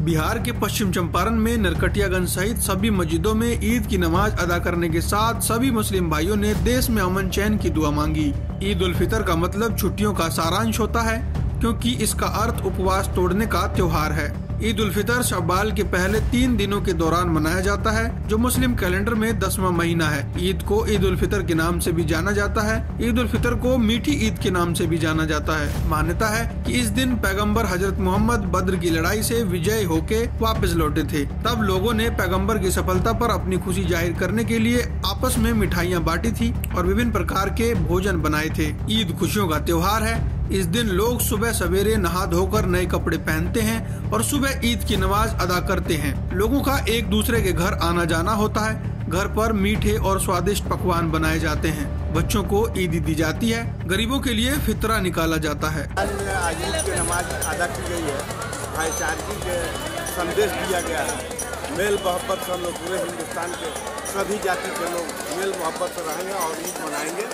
बिहार के पश्चिम चंपारण में नरकटियागंज सहित सभी मस्जिदों में ईद की नमाज़ अदा करने के साथ सभी मुस्लिम भाइयों ने देश में अमन चैन की दुआ मांगी। ईद उल फितर का मतलब छुट्टियों का सारांश होता है, क्योंकि इसका अर्थ उपवास तोड़ने का त्योहार है। ईद उल फितर शब्बाल के पहले तीन दिनों के दौरान मनाया जाता है, जो मुस्लिम कैलेंडर में दसवां महीना है। ईद को ईद उल फितर के नाम से भी जाना जाता है। ईद उल फितर को मीठी ईद के नाम से भी जाना जाता है। मान्यता है कि इस दिन पैगंबर हज़रत मोहम्मद बद्र की लड़ाई से विजय होके वापस लौटे थे। तब लोगों ने पैगंबर की सफलता पर अपनी खुशी ज़ाहिर करने के लिए आपस में मिठाइयाँ बांटी थी और विभिन्न प्रकार के भोजन बनाए थे। ईद खुशियों का त्योहार है। इस दिन लोग सुबह सवेरे नहा धोकर नए कपड़े पहनते हैं और सुबह ईद की नमाज़ अदा करते हैं। लोगों का एक दूसरे के घर आना जाना होता है। घर पर मीठे और स्वादिष्ट पकवान बनाए जाते हैं। बच्चों को ईद दी जाती है। गरीबों के लिए फितरा निकाला जाता है। नमाज़ अदा की गई है। भाईचारगी के संदेश दिया गया है। मेल मोहब्बत से लोग पूरे हिंदुस्तान के सभी जाति के लोग मेल मोहब्बत से रहेंगे और ईद मनाएँगे।